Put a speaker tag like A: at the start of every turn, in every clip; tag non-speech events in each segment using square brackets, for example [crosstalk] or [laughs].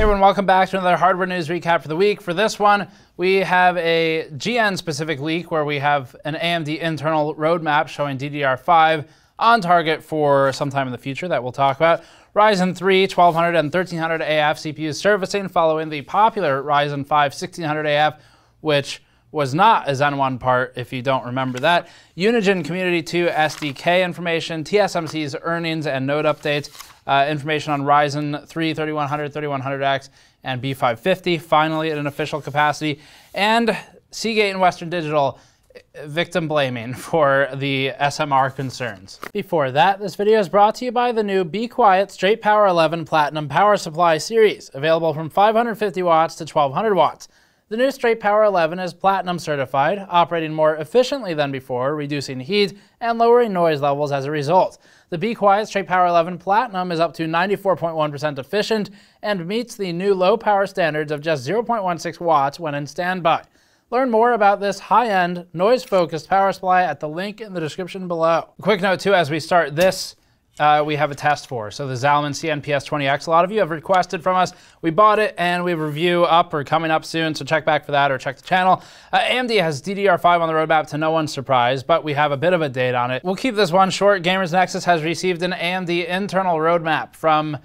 A: Hey everyone, welcome back to another hardware news recap for the week. For this one, we have a GN specific leak where we have an AMD internal roadmap showing DDR5 on target for sometime in the future that we'll talk about. Ryzen 3 1200 and 1300 AF CPUs servicing following the popular Ryzen 5 1600 AF, which was not a Zen 1 part, if you don't remember that. Unigine Community 2 SDK information, TSMC's earnings and node updates, uh, information on Ryzen 3 3100, 3100X, and B550, finally at an official capacity, and Seagate and Western Digital uh, victim blaming [laughs] for the SMR concerns. Before that, this video is brought to you by the new Be Quiet Straight Power 11 Platinum Power Supply Series, available from 550 watts to 1200 watts. The new Straight Power 11 is platinum certified, operating more efficiently than before, reducing heat and lowering noise levels as a result. The Be Quiet Straight Power 11 Platinum is up to 94.1% efficient and meets the new low power standards of just 0.16 watts when in standby. Learn more about this high-end, noise-focused power supply at the link in the description below. Quick note too, as we start this uh, we have a test for. So the Zalman CNPS20X, a lot of you have requested from us. We bought it and we review up or coming up soon, so check back for that or check the channel. Uh, AMD has DDR5 on the roadmap to no one's surprise, but we have a bit of a date on it. We'll keep this one short. Gamers Nexus has received an AMD internal roadmap from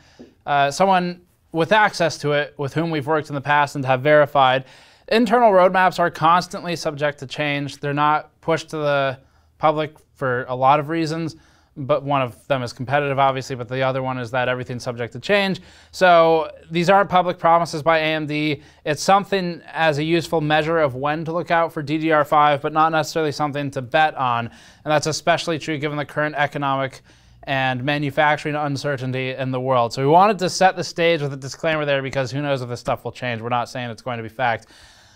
A: uh, someone with access to it, with whom we've worked in the past and have verified. Internal roadmaps are constantly subject to change. They're not pushed to the public for a lot of reasons but one of them is competitive, obviously, but the other one is that everything's subject to change. So these aren't public promises by AMD. It's something as a useful measure of when to look out for DDR5, but not necessarily something to bet on. And that's especially true given the current economic and manufacturing uncertainty in the world. So we wanted to set the stage with a disclaimer there because who knows if this stuff will change. We're not saying it's going to be fact.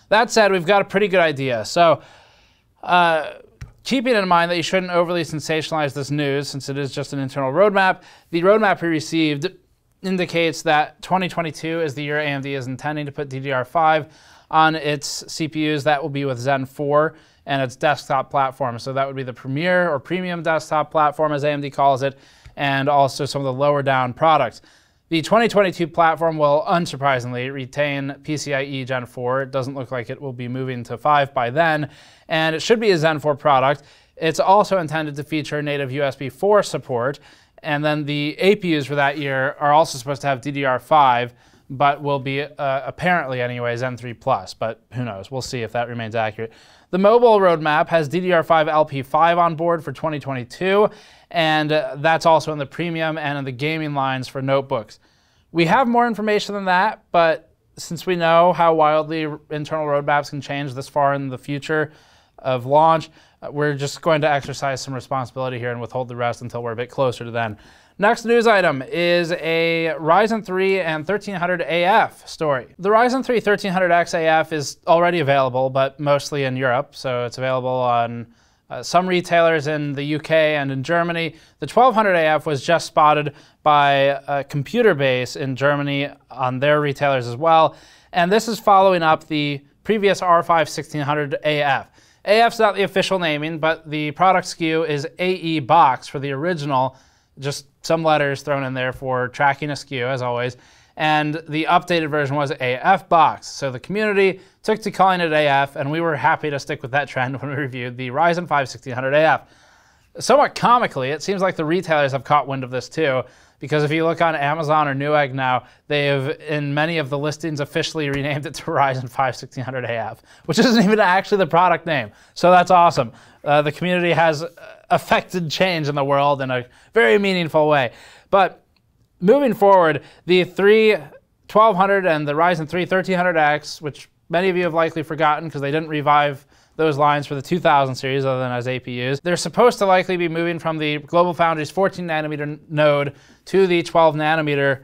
A: That said, we've got a pretty good idea. So uh, Keeping in mind that you shouldn't overly sensationalize this news since it is just an internal roadmap, the roadmap we received indicates that 2022 is the year AMD is intending to put DDR5 on its CPUs. That will be with Zen 4 and its desktop platform. So that would be the premier or premium desktop platform, as AMD calls it, and also some of the lower down products. The 2022 platform will, unsurprisingly, retain PCIe Gen 4. It doesn't look like it will be moving to 5 by then, and it should be a Zen 4 product. It's also intended to feature native USB 4 support, and then the APUs for that year are also supposed to have DDR5, but will be uh, apparently anyway Zen 3 Plus, but who knows? We'll see if that remains accurate. The mobile roadmap has DDR5 LP5 on board for 2022, and uh, that's also in the premium and in the gaming lines for notebooks. We have more information than that, but since we know how wildly internal roadmaps can change this far in the future of launch, uh, we're just going to exercise some responsibility here and withhold the rest until we're a bit closer to then. Next news item is a Ryzen 3 and 1300 AF story. The Ryzen 3 1300X AF is already available, but mostly in Europe, so it's available on uh, some retailers in the UK and in Germany. The 1200 AF was just spotted by a ComputerBase in Germany on their retailers as well. And this is following up the previous R5 1600 AF. AF's not the official naming, but the product SKU is AE box for the original, just some letters thrown in there for tracking a SKU as always and the updated version was AF Box. So the community took to calling it AF, and we were happy to stick with that trend [laughs] when we reviewed the Ryzen 5 1600 AF. Somewhat comically, it seems like the retailers have caught wind of this too, because if you look on Amazon or Newegg now, they have, in many of the listings, officially [laughs] renamed it to Ryzen 5 1600 AF, which isn't [laughs] even actually the product name. So that's awesome. Uh, the community has affected change in the world in a very meaningful way. But moving forward, the three 1200 and the Ryzen 3 1300X, which many of you have likely forgotten because they didn't revive those lines for the 2000 series other than as APUs. They're supposed to likely be moving from the Global Foundries 14 nanometer node to the 12 nanometer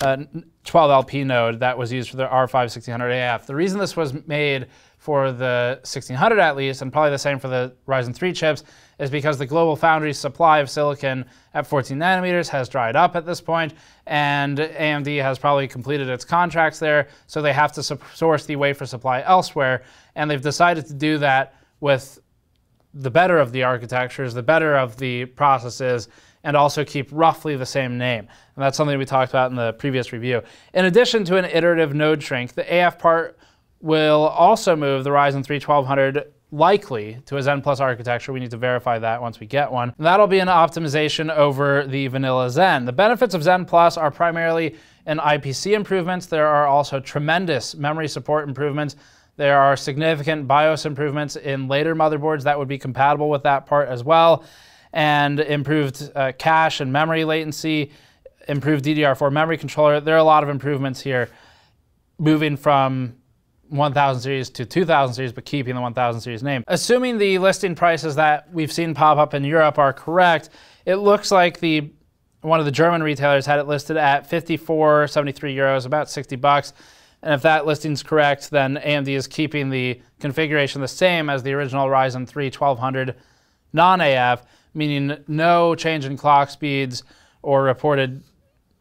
A: uh, 12LP node that was used for the R5 1600 AF. The reason this was made for the 1600 at least, and probably the same for the Ryzen 3 chips, is because the global foundry supply of silicon at 14 nanometers has dried up at this point, and AMD has probably completed its contracts there, so they have to source the wafer supply elsewhere, and they've decided to do that with the better of the architectures, the better of the processes, and also keep roughly the same name. And that's something we talked about in the previous review. In addition to an iterative node shrink, the AF part will also move the Ryzen 3 1200 likely to a Zen Plus architecture. We need to verify that once we get one. And that'll be an optimization over the vanilla Zen. The benefits of Zen Plus are primarily in IPC improvements. There are also tremendous memory support improvements. There are significant BIOS improvements in later motherboards that would be compatible with that part as well, and improved uh, cache and memory latency, improved DDR4 memory controller. There are a lot of improvements here moving from 1000 series to 2000 series, but keeping the 1000 series name. Assuming the listing prices that we've seen pop up in Europe are correct, it looks like the one of the German retailers had it listed at 54, 73 euros, about 60 bucks. And if that listing's correct, then AMD is keeping the configuration the same as the original Ryzen 3 1200 non-AF, meaning no change in clock speeds or reported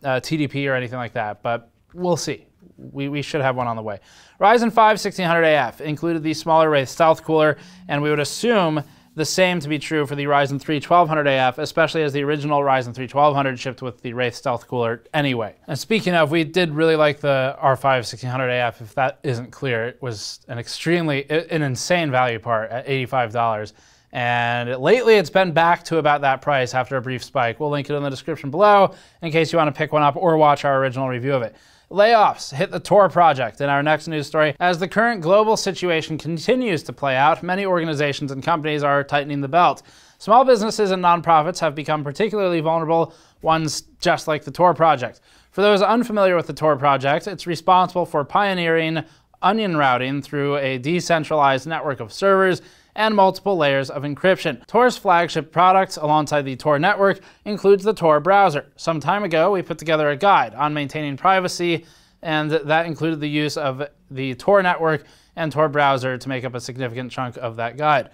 A: uh, TDP or anything like that. But we'll see we, we should have one on the way. Ryzen 5 1600AF included the smaller Wraith stealth cooler, and we would assume the same to be true for the Ryzen 3 1200AF, especially as the original Ryzen 3 1200 shipped with the Wraith stealth cooler anyway. And speaking of, we did really like the R5 1600AF. If that isn't clear, it was an extremely, an insane value part at $85. And lately it's been back to about that price after a brief spike. We'll link it in the description below in case you want to pick one up or watch our original review of it. Layoffs hit the Tor project in our next news story. As the current global situation continues to play out, many organizations and companies are tightening the belt. Small businesses and nonprofits have become particularly vulnerable, ones just like the Tor project. For those unfamiliar with the Tor project, it's responsible for pioneering onion routing through a decentralized network of servers and multiple layers of encryption. Tor's flagship product alongside the Tor network includes the Tor browser. Some time ago, we put together a guide on maintaining privacy, and that included the use of the Tor network and Tor browser to make up a significant chunk of that guide.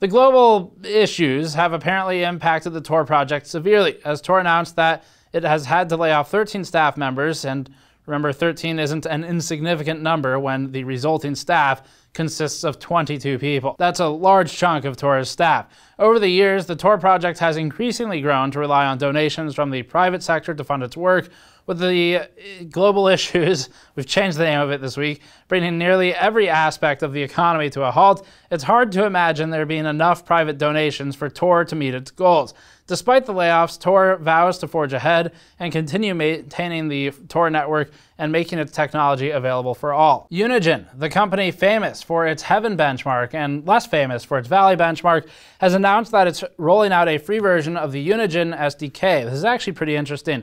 A: The global issues have apparently impacted the Tor project severely, as Tor announced that it has had to lay off 13 staff members, and remember, 13 isn't an insignificant number when the resulting staff consists of 22 people. That's a large chunk of Tor's staff. Over the years, the Tor project has increasingly grown to rely on donations from the private sector to fund its work, with the uh, global [laughs] issues, we've changed the name of it this week, bringing nearly every aspect of the economy to a halt, it's hard to imagine there being enough private donations for Tor to meet its goals. Despite the layoffs, Tor vows to forge ahead and continue maintaining the Tor network and making its technology available for all. Unigine, the company famous for its Heaven benchmark and less famous for its Valley benchmark, has announced that it's rolling out a free version of the Unigine SDK. This is actually pretty interesting.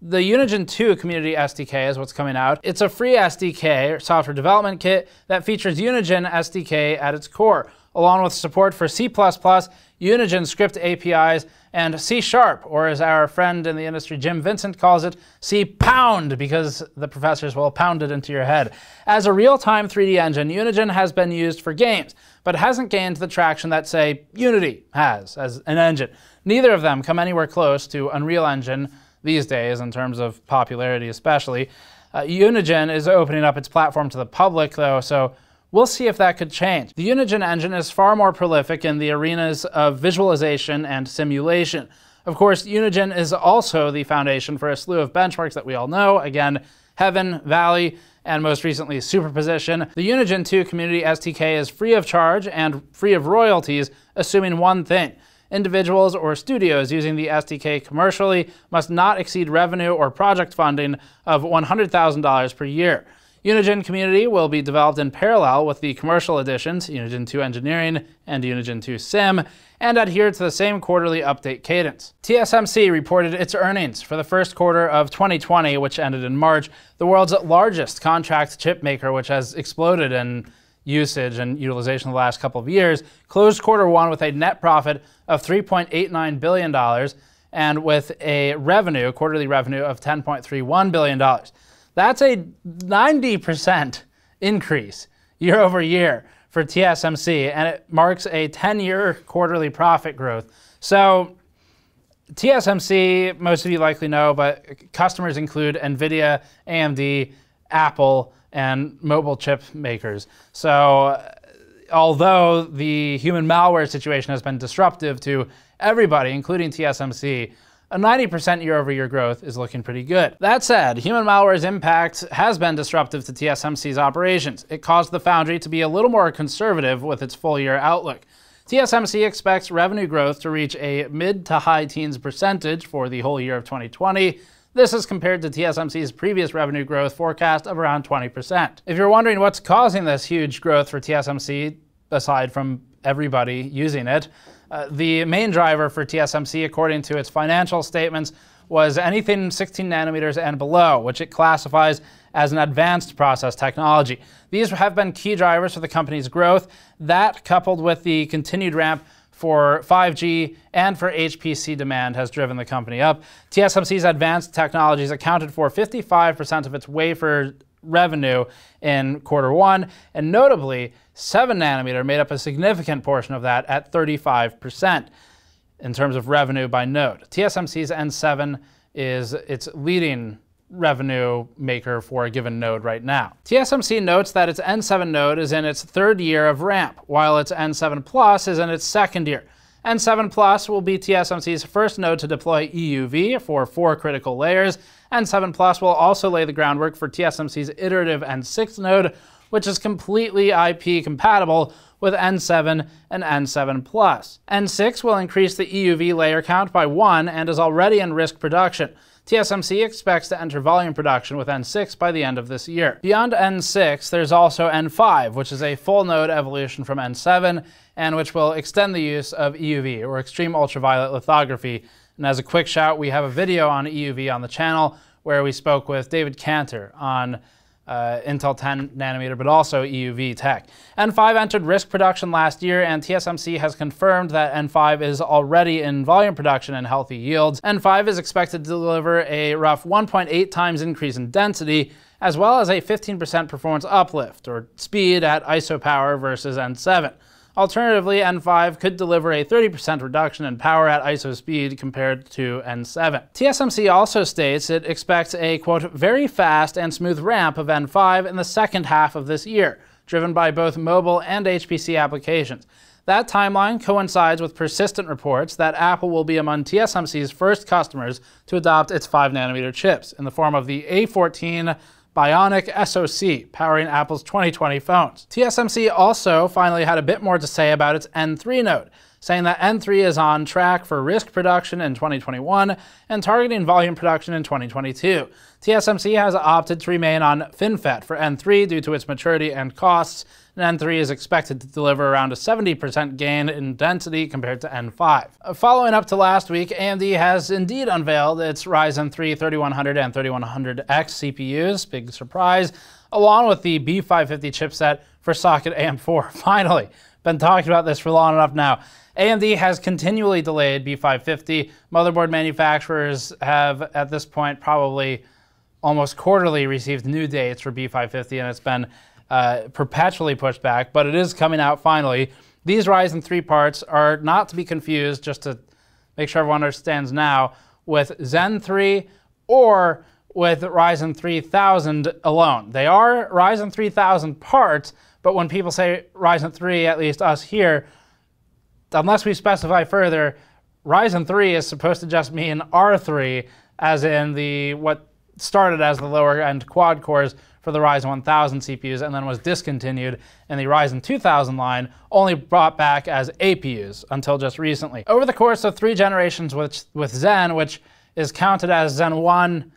A: The Unigine 2 Community SDK is what's coming out. It's a free SDK, software development kit, that features Unigine SDK at its core, along with support for C++, Unigine script APIs, and C Sharp, or as our friend in the industry Jim Vincent calls it, C Pound, because the professors will pound it into your head. As a real-time 3D engine, Unigine has been used for games, but hasn't gained the traction that, say, Unity has as an engine. Neither of them come anywhere close to Unreal Engine, these days in terms of popularity especially. Uh, Unigine is opening up its platform to the public though, so we'll see if that could change. The Unigine engine is far more prolific in the arenas of visualization and simulation. Of course, Unigine is also the foundation for a slew of benchmarks that we all know. Again, Heaven, Valley, and most recently Superposition. The Unigine 2 Community SDK is free of charge and free of royalties, assuming one thing individuals or studios using the SDK commercially must not exceed revenue or project funding of $100,000 per year. Unigine Community will be developed in parallel with the commercial editions, Unigine 2 Engineering and Unigine 2 Sim, and adhere to the same quarterly update cadence. TSMC reported its earnings for the first quarter of 2020, which ended in March, the world's largest contract chip maker, which has exploded in usage and utilization the last couple of years, closed quarter one with a net profit of $3.89 billion and with a revenue, quarterly revenue of $10.31 billion. That's a 90% increase year over year for TSMC, and it marks a 10 year quarterly profit growth. So, TSMC, most of you likely know, but customers include NVIDIA, AMD, Apple, and mobile chip makers. So although the human malware situation has been disruptive to everybody, including TSMC, a 90% year over year growth is looking pretty good. That said, human malware's impact has been disruptive to TSMC's operations. It caused the foundry to be a little more conservative with its full year outlook. TSMC expects revenue growth to reach a mid to high teens percentage for the whole year of 2020. This is compared to TSMC's previous revenue growth forecast of around 20%. If you're wondering what's causing this huge growth for TSMC, aside from everybody using it, uh, the main driver for TSMC, according to its financial statements, was anything 16 nanometers and below, which it classifies as an advanced process technology. These have been key drivers for the company's growth. That, coupled with the continued ramp for 5G and for HPC demand has driven the company up. TSMC's advanced technologies accounted for 55% of its wafer revenue in quarter one, and notably, 7 nanometer made up a significant portion of that at 35% in terms of revenue by node. TSMC's N7 is its leading revenue maker for a given node right now. TSMC notes that its N7 node is in its third year of ramp, while its N7 Plus is in its second year. N7 Plus will be TSMC's first node to deploy EUV for four critical layers. N7 Plus will also lay the groundwork for TSMC's iterative N6 node, which is completely IP compatible with N7 and N7 Plus. N6 will increase the EUV layer count by one and is already in risk production. TSMC expects to enter volume production with N6 by the end of this year. Beyond N6, there's also N5, which is a full node evolution from N7 and which will extend the use of EUV, or extreme ultraviolet lithography. And as a quick shout, we have a video on EUV on the channel where we spoke with David Kanter on uh, Intel 10 nanometer, but also EUV tech. N5 entered risk production last year, and TSMC has confirmed that N5 is already in volume production and healthy yields. N5 is expected to deliver a rough 1.8 times increase in density, as well as a 15% performance uplift, or speed at ISO power versus N7. Alternatively, N5 could deliver a 30% reduction in power at ISO speed compared to N7. TSMC also states it expects a, quote, very fast and smooth ramp of N5 in the second half of this year, driven by both mobile and HPC applications. That timeline coincides with persistent reports that Apple will be among TSMC's first customers to adopt its 5 nanometer chips in the form of the A14 Bionic SoC, powering Apple's 2020 phones. TSMC also finally had a bit more to say about its N3 node, saying that N3 is on track for risk production in 2021 and targeting volume production in 2022. TSMC has opted to remain on FinFET for N3 due to its maturity and costs, and N3 is expected to deliver around a 70% gain in density compared to N5. Uh, following up to last week, AMD has indeed unveiled its Ryzen 3 3100 and 3100X CPUs, big surprise, along with the B550 chipset for socket AM4. [laughs] Finally, been talking about this for long enough now. AMD has continually delayed B550. Motherboard manufacturers have, at this point, probably almost quarterly received new dates for B550, and it's been uh, perpetually pushed back, but it is coming out finally. These Ryzen 3 parts are not to be confused, just to make sure everyone understands now, with Zen 3 or with Ryzen 3000 alone. They are Ryzen 3000 parts, but when people say Ryzen 3, at least us here, unless we specify further, Ryzen 3 is supposed to just mean R3, as in the what started as the lower end quad cores for the Ryzen 1000 CPUs and then was discontinued in the Ryzen 2000 line, only brought back as APUs until just recently. Over the course of three generations with, with Zen, which is counted as Zen 1,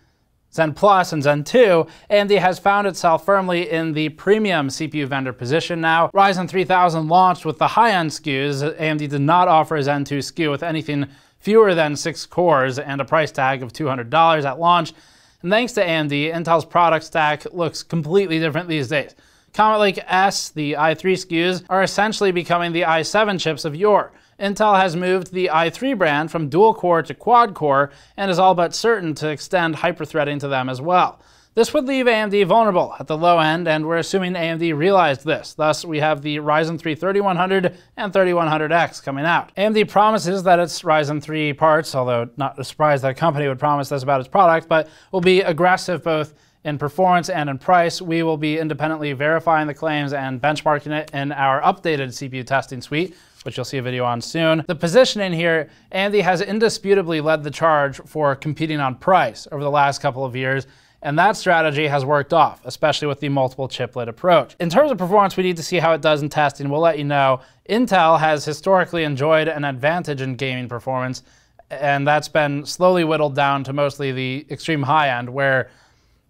A: Zen Plus, and Zen 2, AMD has found itself firmly in the premium CPU vendor position now. Ryzen 3000 launched with the high-end SKUs. AMD did not offer a Zen 2 SKU with anything fewer than six cores and a price tag of $200 at launch. And thanks to AMD, Intel's product stack looks completely different these days. Comet Lake S, the i3 SKUs, are essentially becoming the i7 chips of yore. Intel has moved the i3 brand from dual core to quad core and is all but certain to extend hyperthreading to them as well. This would leave AMD vulnerable at the low end, and we're assuming AMD realized this. Thus, we have the Ryzen 3 3100 and 3100X coming out. AMD promises that its Ryzen 3 parts, although not a surprise that a company would promise this about its product, but will be aggressive both in performance and in price. We will be independently verifying the claims and benchmarking it in our updated CPU testing suite, which you'll see a video on soon. The positioning here, AMD has indisputably led the charge for competing on price over the last couple of years, and that strategy has worked off, especially with the multiple chiplet approach. In terms of performance, we need to see how it does in testing. We'll let you know. Intel has historically enjoyed an advantage in gaming performance, and that's been slowly whittled down to mostly the extreme high end, where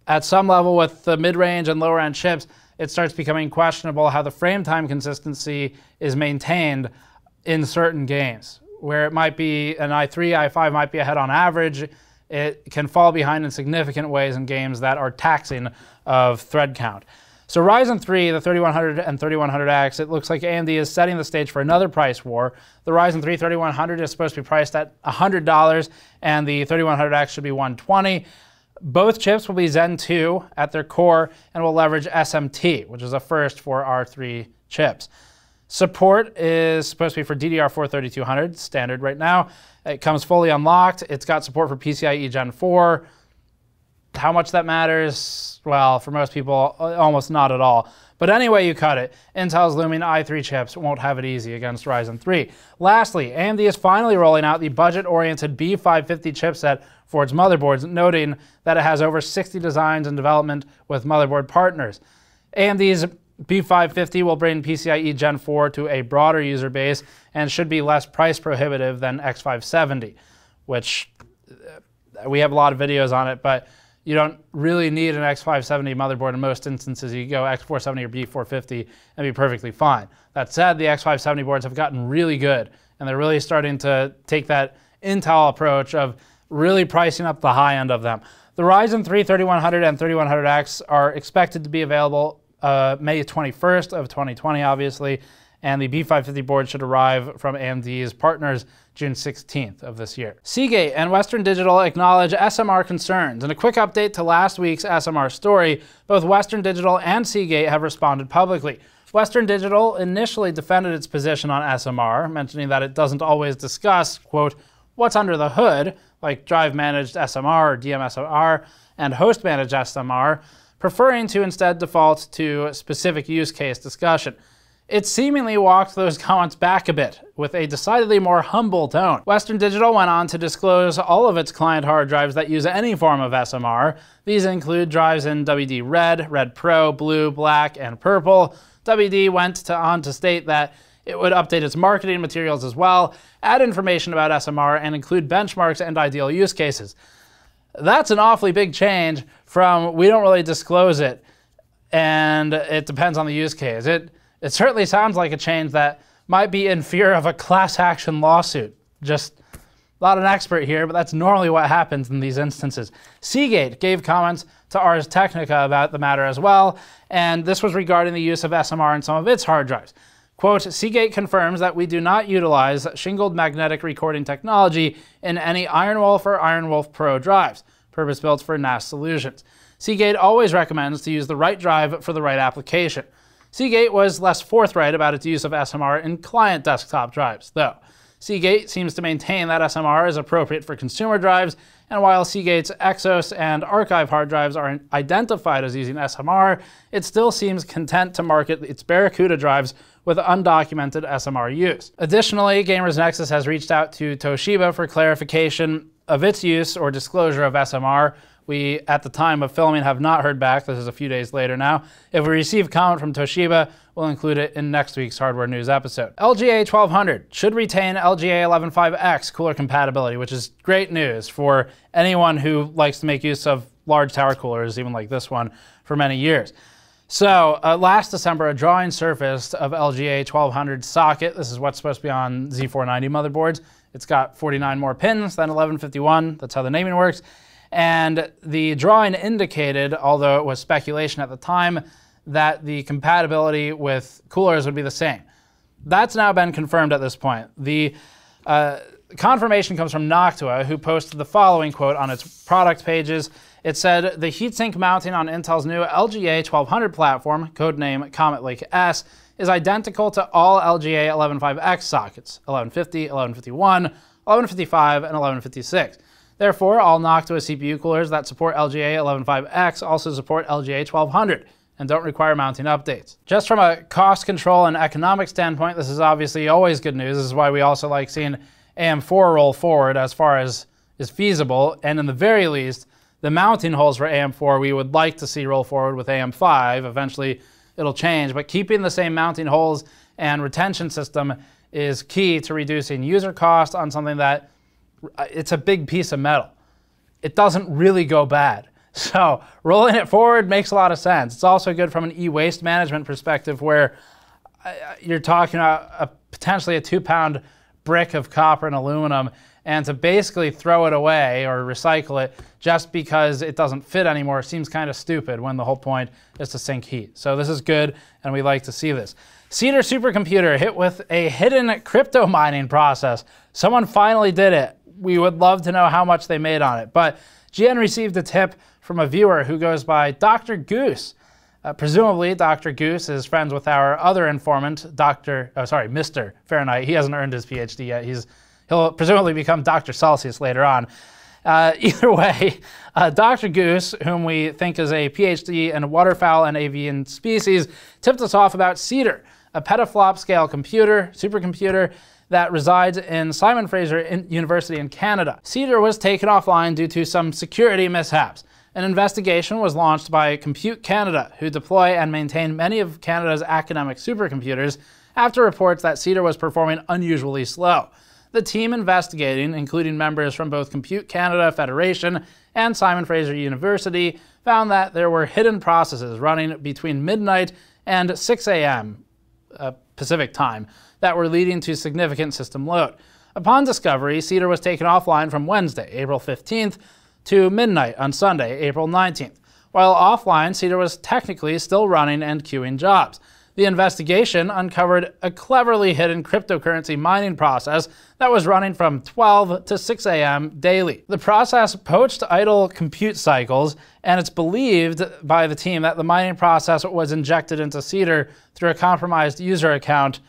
A: at some level with the mid-range and lower end chips, it starts becoming questionable how the frame time consistency is maintained in certain games, where it might be an i3, i5 might be ahead on average. It can fall behind in significant ways in games that are taxing of thread count. So Ryzen 3, the 3100 and 3100X, it looks like AMD is setting the stage for another price war. The Ryzen 3 3100 is supposed to be priced at $100, and the 3100X should be 120. Both chips will be Zen 2 at their core and will leverage SMT, which is a first for R3 chips. Support is supposed to be for DDR4 3200, standard right now. It comes fully unlocked. It's got support for PCIe Gen 4. How much that matters? Well, for most people, uh, almost not at all. But anyway you cut it, Intel's looming i3 chips won't have it easy against Ryzen 3. Lastly, AMD is finally rolling out the budget-oriented B550 chipset for its motherboards, noting that it has over 60 designs in development with motherboard partners. AMD's B550 will bring PCIe Gen 4 to a broader user base and should be less price prohibitive than X570, which uh, we have a lot of videos on it, but you don't really need an X570 motherboard in most instances. You go X470 or B450 and be perfectly fine. That said, the X570 boards have gotten really good, and they're really starting to take that Intel approach of really pricing up the high end of them. The Ryzen 3 3100 and 3100X are expected to be available uh, May 21st of 2020, obviously, and the B550 board should arrive from AMD's partners June 16th of this year. Seagate and Western Digital acknowledge SMR concerns. In a quick update to last week's SMR story, both Western Digital and Seagate have responded publicly. Western Digital initially defended its position on SMR, mentioning that it doesn't always discuss, quote, what's under the hood, like drive managed SMR or DMSMR and host managed SMR, preferring to instead default to specific use case discussion. It seemingly walked those [laughs] comments back a bit, with a decidedly more humble tone. Western Digital went on to disclose all of its client hard drives that use any form of SMR. These include drives in WD Red, Red Pro, Blue, Black, and Purple. WD went to, on to state that it would update its marketing materials as well, add information about SMR, and include benchmarks and ideal use cases. That's an awfully big change from we don't really disclose it and it depends on the use case. It it certainly sounds like a change that might be in fear of a class action lawsuit. Just not an expert here, but that's normally what happens in these instances. Seagate gave comments to Ars Technica about the matter as well, and this was regarding the use of SMR in some of its hard drives. Quote, Seagate confirms that we do not utilize shingled magnetic recording technology in any IronWolf or IronWolf Pro drives, purpose-built for NAS solutions. Seagate always recommends to use the right drive for the right application. Seagate was less forthright about its use of SMR in client desktop drives, though. Seagate seems to maintain that SMR is appropriate for consumer drives, and while Seagate's Exos and Archive hard drives are identified as using SMR, it still seems content to market its Barracuda drives with undocumented SMR use. Additionally, Gamers Nexus has reached out to Toshiba for clarification of its use or disclosure of SMR, we, at the time of filming, have not heard back. This is a few days later now. If we receive comment from Toshiba, we'll include it in next week's Hardware News episode. LGA 1200 should retain LGA 115X cooler compatibility, which is great news for anyone who likes to make use of large tower coolers, even like this one, for many years. So uh, last December, a drawing surfaced of LGA 1200 socket. This is what's supposed to be on Z490 motherboards. It's got 49 more pins than 1151. That's how the naming works. And the drawing indicated, although it was speculation at the time, that the compatibility with coolers would be the same. That's now been confirmed at this point. The uh, confirmation comes from Noctua, who posted the following quote on its product pages. It said, the heatsink mounting on Intel's new LGA 1200 platform, codename Comet Lake S, is identical to all LGA 115X sockets, 1150, 1151, 1155, and 1156. Therefore, all Noctua CPU coolers that support LGA 115X also support LGA 1200. and don't require mounting updates. Just from a cost control and economic standpoint, this is obviously always good news. This is why we also like seeing AM4 roll forward as far as is feasible, and in the very least, the mounting holes for AM4 we would like to see roll forward with AM5. Eventually it'll change, but keeping the same mounting holes and retention system is key to reducing user cost on something that it's a big piece of metal. It doesn't really go bad. [laughs] So rolling it forward makes a lot of sense. It's also good from an e-waste management perspective where you're talking about a, potentially a two pound brick of copper and aluminum and to basically throw it away or recycle it just because it doesn't fit anymore seems kind of stupid when the whole point is to sink heat. So this is good and we like to see this. Cedar supercomputer hit with a hidden crypto mining process. Someone finally did it. We would love to know how much they made on it. But GN received a tip from a viewer who goes by Dr. Goose. Uh, presumably, Dr. Goose is friends with our other informant, Dr. Oh, sorry, Mr. Fahrenheit. He hasn't earned his PhD yet. He's he'll presumably become Dr. Celsius later on. Uh, [laughs] either way, uh, Dr. Goose, whom we think is a PhD in waterfowl and avian species, tipped us off about Cedar, a petaflop scale computer, supercomputer that resides in Simon Fraser University in Canada. Cedar was taken offline due to some security mishaps. An investigation was launched by Compute Canada, who deploy and maintain many of Canada's academic supercomputers, after reports that Cedar was performing unusually slow. The team investigating, including members from both Compute Canada Federation and Simon Fraser University, found that there were hidden processes running between midnight and 6 a.m. Uh, Pacific time that were leading to significant system load. Upon discovery, Cedar was taken offline from Wednesday, April 15th, to midnight on Sunday, April 19th. While offline, Cedar was technically still running and queuing jobs. The investigation uncovered a cleverly hidden cryptocurrency mining process that was running from 12 to 6 a.m. daily. The process poached idle compute cycles, and it's believed by the team that the mining process was injected into Cedar through a compromised user account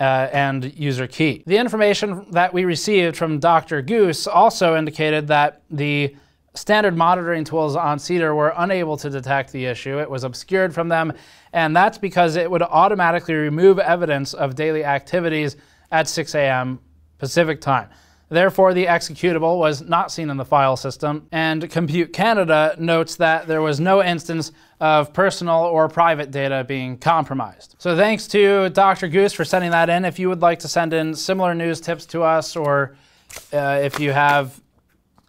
A: uh, and user key. The information that we received from Dr. Goose also indicated that the standard monitoring tools on Cedar were unable to detect the issue. It was obscured from them, and that's because it would automatically remove evidence of daily activities at 6 a.m. Pacific time. Therefore, the executable was not seen in the file system, and Compute Canada notes that there was no instance of personal or private data being compromised. So thanks to Dr. Goose for sending that in. If you would like to send in similar news tips to us, or uh, if you have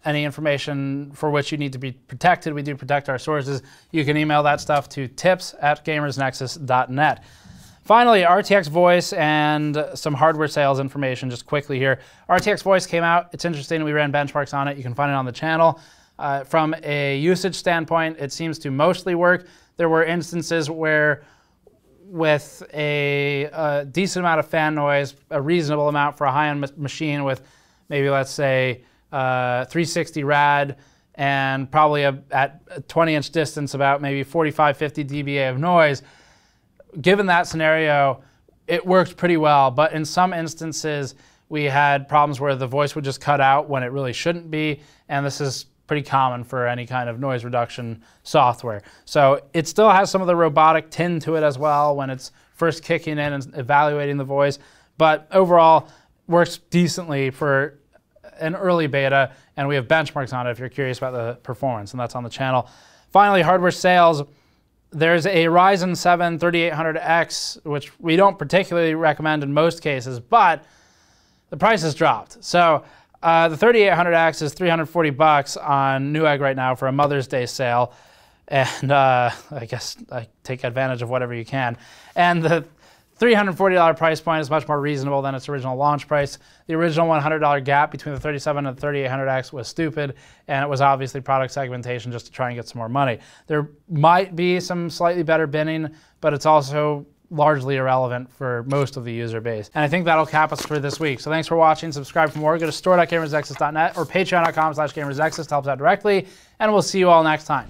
A: any information for which you need to be protected. We do protect our sources. You can email that stuff to tips at gamersnexus.net. Finally, RTX Voice and some hardware sales information just quickly here. RTX Voice came out. It's interesting. We ran benchmarks on it. You can find it on the channel. Uh, from a usage standpoint, it seems to mostly work. There were instances where with a, a decent amount of fan noise, a reasonable amount for a high-end machine with maybe, let's say, uh, 360 rad, and probably a, at a 20 inch distance about maybe 45, 50 dBA of noise. Given that scenario, it worked pretty well, but in some instances, we had problems where the voice would just cut out when it really shouldn't be, and this is pretty common for any kind of noise reduction software. So it still has some of the robotic tin to it as well when it's first kicking in and evaluating the voice, but overall works decently for an early beta, and we have benchmarks on it if you're curious about the performance, and that's on the channel. Finally, hardware sales. There's a Ryzen 7 3800X, which we don't particularly recommend in most cases, but the price has dropped. So uh, the 3800X is 340 bucks on Newegg right now for a Mother's Day sale, and uh, I guess I take advantage of whatever you can. And the $340 price point is much more reasonable than its original launch price. The original $100 gap between the 37 and the 3800X was stupid, and it was obviously product segmentation just to try and get some more money. There might be some slightly better binning, but it's also largely irrelevant for most of the user base. And I think that'll cap us for this week. So thanks for watching. Subscribe for more. Go to store.gamersnexus.net or patreon.com slash gamersnexus to help us out directly. And we'll see you all next time.